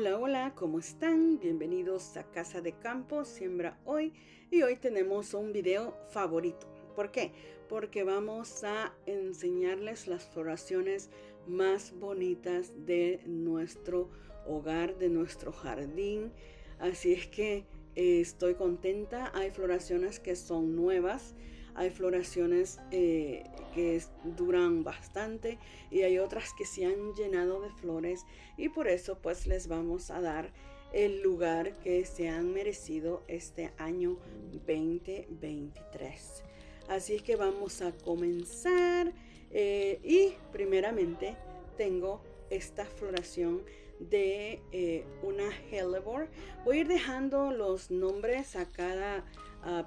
Hola, hola, ¿cómo están? Bienvenidos a Casa de Campo, Siembra Hoy. Y hoy tenemos un video favorito. ¿Por qué? Porque vamos a enseñarles las floraciones más bonitas de nuestro hogar, de nuestro jardín. Así es que eh, estoy contenta. Hay floraciones que son nuevas hay floraciones eh, que duran bastante y hay otras que se han llenado de flores y por eso pues les vamos a dar el lugar que se han merecido este año 2023. Así es que vamos a comenzar eh, y primeramente tengo esta floración de eh, una hellebore. Voy a ir dejando los nombres a cada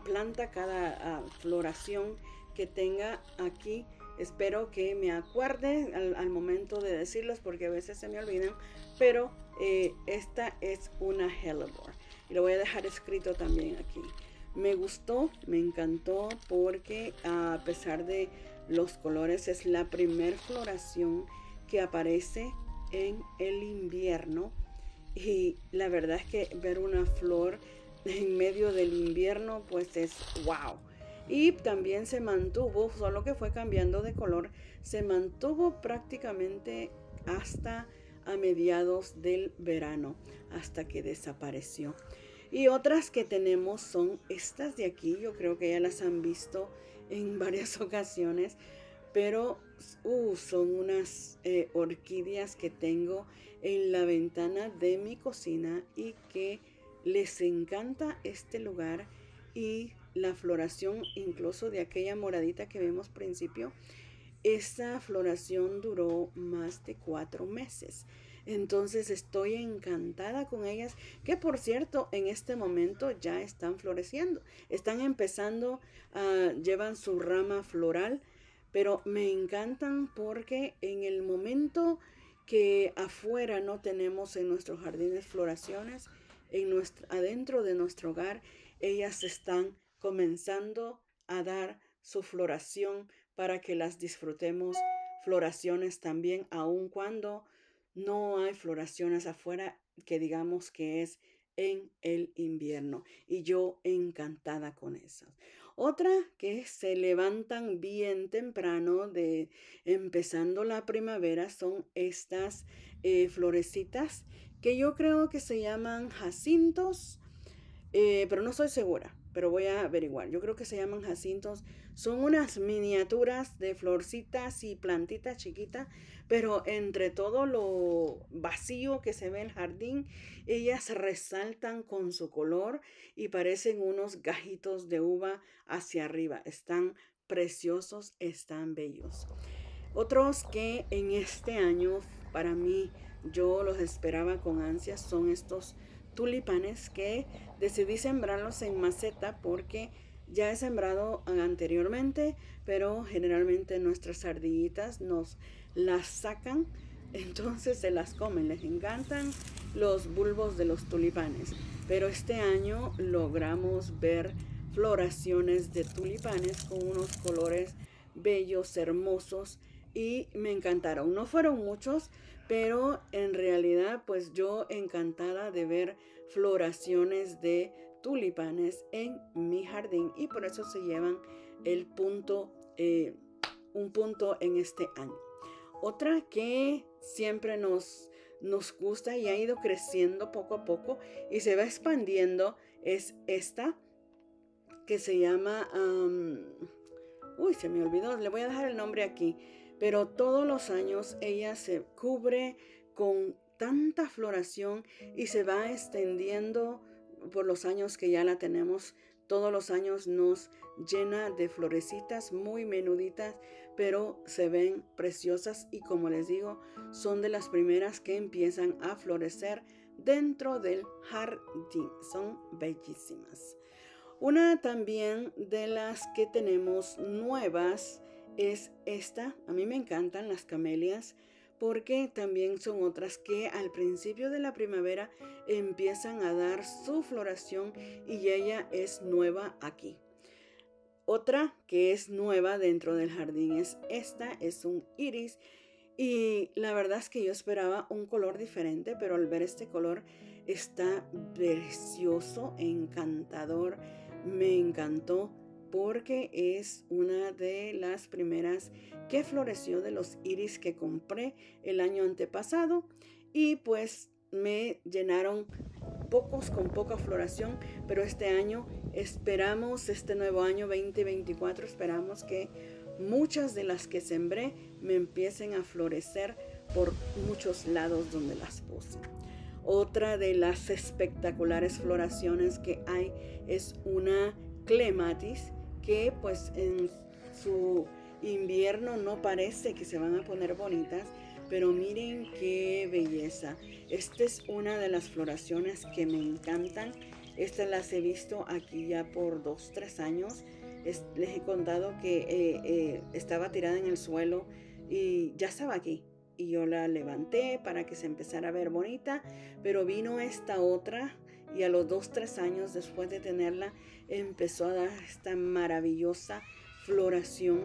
planta, cada floración que tenga aquí. Espero que me acuerde al, momento de decirlos porque a veces se me olvidan. Pero eh, esta es una hellebore. Y lo voy a dejar escrito también aquí. Me gustó, me encantó porque a pesar de los colores es la primer floración que aparece en el invierno. Y la verdad es que ver una flor en medio del invierno, pues es wow. Y también se mantuvo, solo que fue cambiando de color, se mantuvo prácticamente hasta a mediados del verano, hasta que desapareció. Y otras que tenemos son estas de aquí, yo creo que ya las han visto en varias ocasiones, pero uh, son unas eh, orquídeas que tengo en la ventana de mi cocina y que les encanta este lugar y la floración incluso de aquella moradita que vemos principio. Esta floración duró más de cuatro meses. Entonces estoy encantada con ellas, que por cierto en este momento ya están floreciendo, están empezando, a llevan su rama floral, pero me encantan porque en el momento que afuera no tenemos en nuestros jardines floraciones, adentro de nuestro hogar, ellas están comenzando a dar su floración para que las disfrutemos floraciones también, aun cuando no hay floraciones afuera que digamos que es en el invierno. Y yo encantada con eso. Otra que se levantan bien temprano de empezando la primavera son estas eh, florecitas que yo creo que se llaman jacintos, eh, pero no estoy segura, pero voy a averiguar. Yo creo que se llaman jacintos. Son unas miniaturas de florcitas y plantitas chiquitas, pero entre todo lo vacío que se ve el jardín, ellas resaltan con su color y parecen unos gajitos de uva hacia arriba. Están preciosos, están bellos. Otros que en este año para mí yo los esperaba con ansias son estos tulipanes que decidí sembrarlos en maceta porque ya he sembrado anteriormente, pero generalmente nuestras ardillitas nos las sacan, entonces se las comen, les encantan los bulbos de los tulipanes. Pero este año logramos ver floraciones de tulipanes con unos colores bellos, hermosos y me encantaron. No fueron muchos, pero en realidad pues yo encantada de ver floraciones de tulipanes en mi jardín y por eso se llevan el punto, eh, un punto en este año. Otra que siempre nos, nos gusta y ha ido creciendo poco a poco y se va expandiendo es esta que se llama, uy, se me olvidó, le voy a dejar el nombre aquí pero todos los años ella se cubre con tanta floración y se va extendiendo por los años que ya la tenemos. Todos los años nos llena de florecitas muy menuditas, pero se ven preciosas y como les digo, son de las primeras que empiezan a florecer dentro del jardín. Son bellísimas. Una también de las que tenemos nuevas es esta. A mí me encantan las camelias porque también son otras que al principio de la primavera empiezan a dar su floración y ella es nueva aquí. Otra que es nueva dentro del jardín es esta, es un iris Y la verdad es que yo esperaba un color diferente, pero al ver este color está precioso, encantador. Me encantó porque es una de las primeras que floreció de los iris que compré el año antepasado y pues me llenaron pocos con poca floración, pero este año esperamos, este nuevo año 2024, esperamos que muchas de las que sembré me empiecen a florecer por muchos lados donde las puse. Otra de las espectaculares floraciones que hay es una clematis que pues en su invierno no parece que se van a poner bonitas, pero miren qué belleza. Esta es una de las floraciones que me encantan. Estas las he visto aquí ya por dos, tres años. les he contado que eh, eh, estaba tirada en el suelo y ya estaba aquí. Y yo la levanté para que se empezara a ver bonita, pero vino esta otra y a los dos, tres años después de tenerla empezó a dar esta maravillosa floración.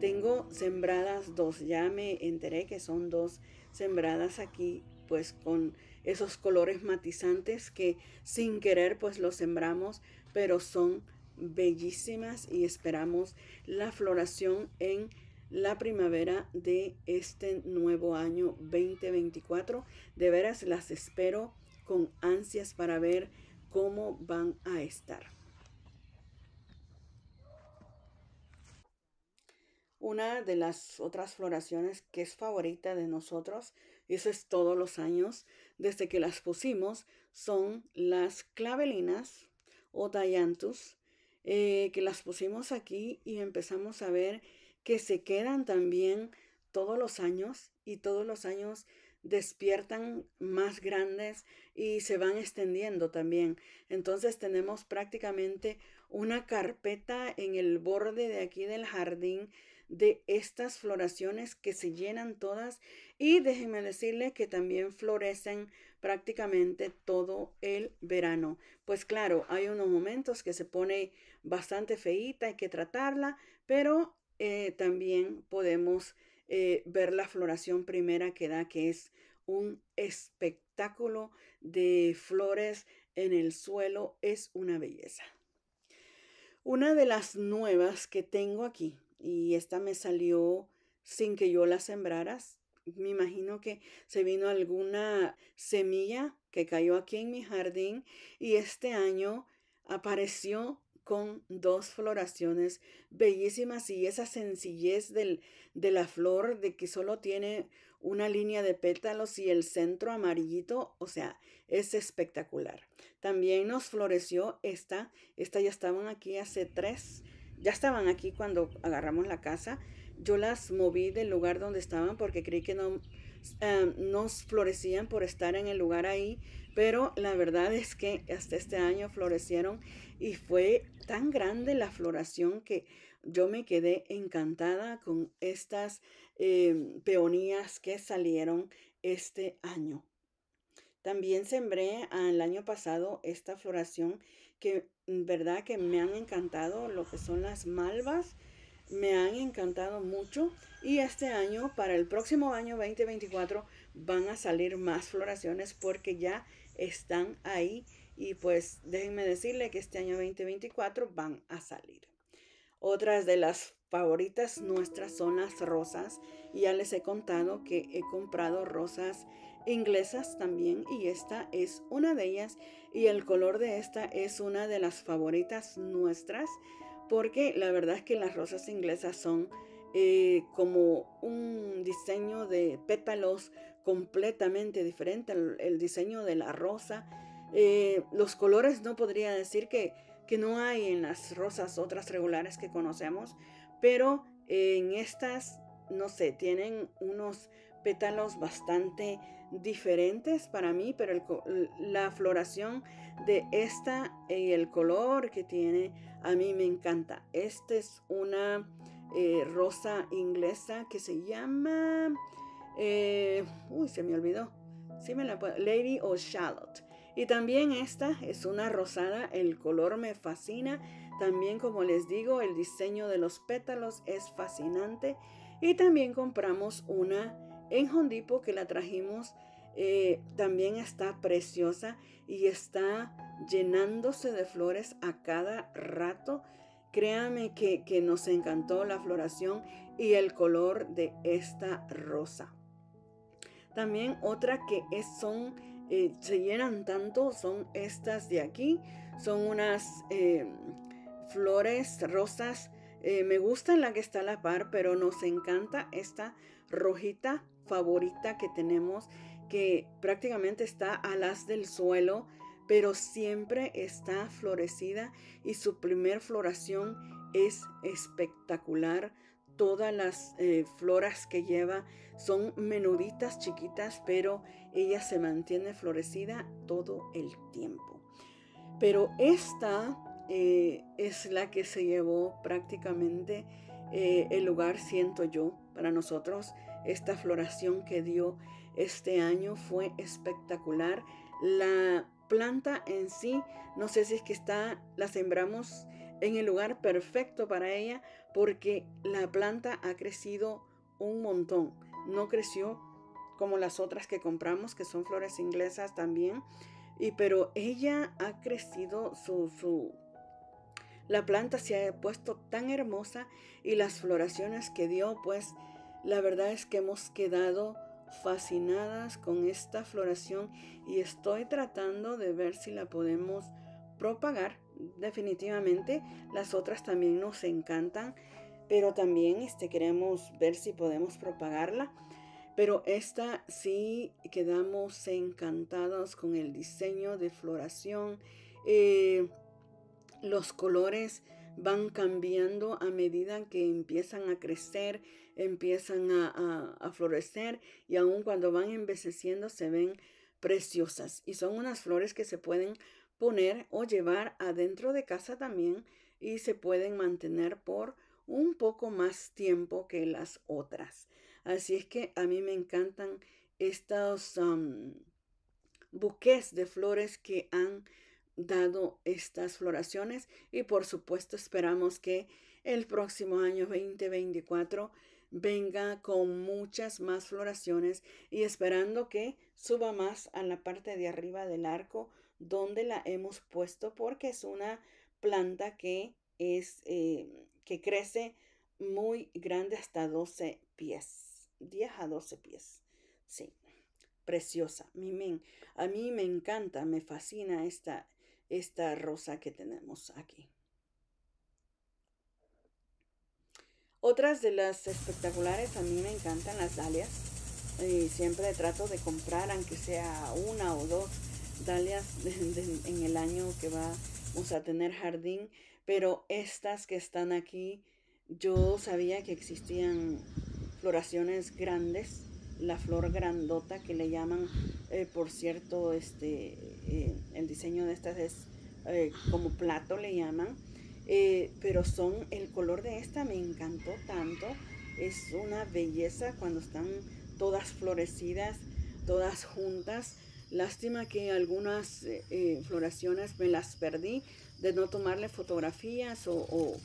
Tengo sembradas dos, ya me enteré que son dos sembradas aquí pues con esos colores matizantes que sin querer pues los sembramos, pero son bellísimas y esperamos la floración en la primavera de este nuevo año 2024. De veras las espero con ansias para ver cómo van a estar. Una de las otras floraciones que es favorita de nosotros, y eso es todos los años, desde que las pusimos, son las clavelinas o dianthus, eh, que las pusimos aquí y empezamos a ver que se quedan también todos los años y todos los años despiertan más grandes y se van extendiendo también. Entonces tenemos prácticamente una carpeta en el borde de aquí del jardín de estas floraciones que se llenan todas y déjenme decirle que también florecen prácticamente todo el verano. Pues claro, hay unos momentos que se pone bastante feita, hay que tratarla, pero eh, también podemos eh, ver la floración primera que da, que es un espectáculo de flores en el suelo, es una belleza. Una de las nuevas que tengo aquí, y esta me salió sin que yo la sembrara, me imagino que se vino alguna semilla que cayó aquí en mi jardín y este año apareció con dos floraciones bellísimas y esa sencillez del, de la flor, de que solo tiene una línea de pétalos y el centro amarillito, o sea, es espectacular. También nos floreció esta, esta ya estaban aquí hace tres, ya estaban aquí cuando agarramos la casa. Yo las moví del lugar donde estaban porque creí que no eh, nos florecían por estar en el lugar ahí, pero la verdad es que hasta este año florecieron y fue tan grande la floración que yo me quedé encantada con estas em, peonías que salieron este año. También sembré el año pasado esta floración que verdad que me han encantado lo que son las malvas me han encantado mucho. Y este año, para el próximo año 2024, van a salir más floraciones porque ya están ahí. Y pues déjenme decirle que este año 2024 van a salir. Otras de las favoritas nuestras son las rosas. Y ya les he contado que he comprado rosas inglesas también. Y esta es una de ellas. Y el color de esta es una de las favoritas nuestras porque la verdad es que las rosas inglesas son eh, como un diseño de pétalos completamente diferente, el, diseño de la rosa. Eh, los colores no podría decir que, que no hay en las rosas otras regulares que conocemos, pero en estas, no sé, tienen unos pétalos bastante diferentes para mí, pero la floración de esta y el color que tiene a mí me encanta. Esta es una eh, rosa inglesa que se llama, eh, uy, se me olvidó, sí me la puedo, Lady o Charlotte. Y también esta es una rosada, el color me fascina. También como les digo, el diseño de los pétalos es fascinante. Y también compramos una en Hondipo que la trajimos eh, también está preciosa y está llenándose de flores a cada rato. Créame que, nos encantó la floración y el color de esta rosa. También otra que es, son, eh, se llenan tanto, son estas de aquí. Son unas eh, flores rosas. Eh, me gusta la que está a la par, pero nos encanta esta rojita favorita que tenemos, que prácticamente está a las del suelo, pero siempre está florecida y su primer floración es espectacular todas las eh, floras que lleva son menuditas, chiquitas, pero ella se mantiene florecida todo el tiempo. Pero esta eh, es la que se llevó prácticamente eh, el lugar, siento yo, para nosotros. Esta floración que dio este año fue espectacular. La planta en sí, no sé si es que está, la sembramos en el lugar perfecto para ella porque la planta ha crecido un montón. No creció como las otras que compramos, que son flores inglesas también. Y pero ella ha crecido su, su la planta se ha puesto tan hermosa y las floraciones que dio, pues la verdad es que hemos quedado fascinadas con esta floración y estoy tratando de ver si la podemos propagar definitivamente. Las otras también nos encantan, pero también este, queremos ver si podemos propagarla. Pero esta sí quedamos encantados con el diseño de floración. Eh, los colores van cambiando a medida que empiezan a crecer, empiezan a, florecer y aun cuando van envejeciendo se ven preciosas. Y son unas flores que se pueden poner o llevar adentro de casa también y se pueden mantener por un poco más tiempo que las otras. Así es que a mí me encantan estos buques de flores que han dado estas floraciones y por supuesto esperamos que el próximo año 2024 venga con muchas más floraciones y esperando que suba más a la parte de arriba del arco donde la hemos puesto porque es una planta que es eh, que crece muy grande hasta 12 pies 10 a 12 pies. Sí preciosa me, a mí me encanta me fascina esta esta rosa que tenemos aquí. Otras de las espectaculares a mí me encantan las dalias y siempre trato de comprar aunque sea una o dos dalias en el año que vamos a tener jardín, pero estas que están aquí, yo sabía que existían floraciones grandes, la flor grandota que le llaman, eh, por cierto, este, eh, el diseño de estas es eh, como plato le llaman, pero son, el color de esta me encantó tanto, es una belleza cuando están todas florecidas, todas juntas, Lástima que algunas floraciones me las perdí de no tomarle fotografías o, o,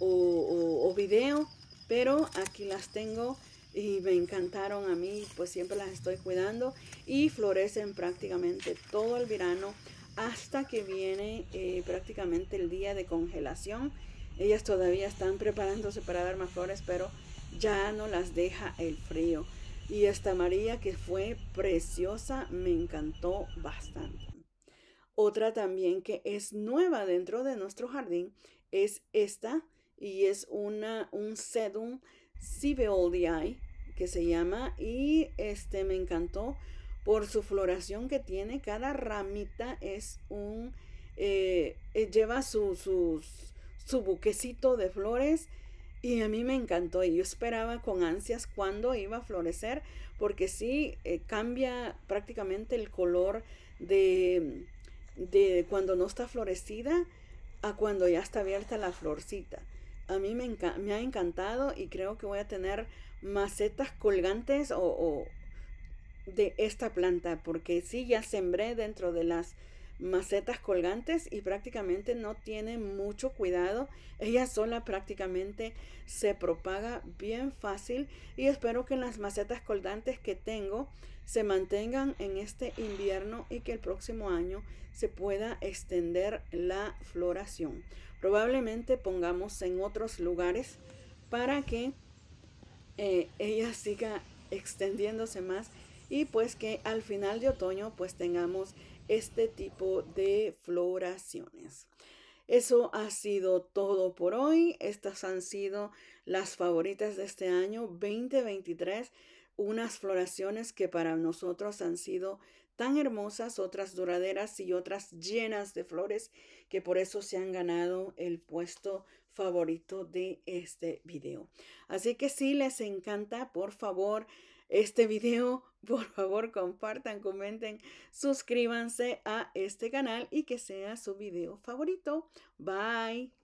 o, video, pero aquí las tengo y me encantaron a mí, pues siempre las estoy cuidando y florecen prácticamente todo el verano hasta que viene eh, prácticamente el día de congelación. Ellas todavía están preparándose para dar más flores, pero ya no las deja el frío. Y esta María que fue preciosa, me encantó bastante. Otra también que es nueva dentro de nuestro jardín es esta y es una, un sedum sibeoldii que se llama y este me encantó por su floración que tiene. Cada ramita es un, eh, eh, lleva su, su buquecito de flores y a mí me encantó y yo esperaba con ansias cuándo iba a florecer, porque sí eh, cambia prácticamente el color de, de cuando no está florecida a cuando ya está abierta la florcita. A mí me, ha encantado y creo que voy a tener macetas colgantes o de esta planta, porque sí ya sembré dentro de las macetas colgantes y prácticamente no tiene mucho cuidado. Ella sola prácticamente se propaga bien fácil y espero que las macetas colgantes que tengo se mantengan en este invierno y que el próximo año se pueda extender la floración. Probablemente pongamos en otros lugares para que eh, ella siga extendiéndose más y pues que al final de otoño pues tengamos este tipo de floraciones. Eso ha sido todo por hoy. Estas han sido las favoritas de este año 2023 unas floraciones que para nosotros han sido tan hermosas, otras duraderas y otras llenas de flores, que por eso se han ganado el puesto favorito de este video. Así que si les encanta, por favor, este video, por favor compartan, comenten, suscríbanse a este canal y que sea su video favorito. Bye.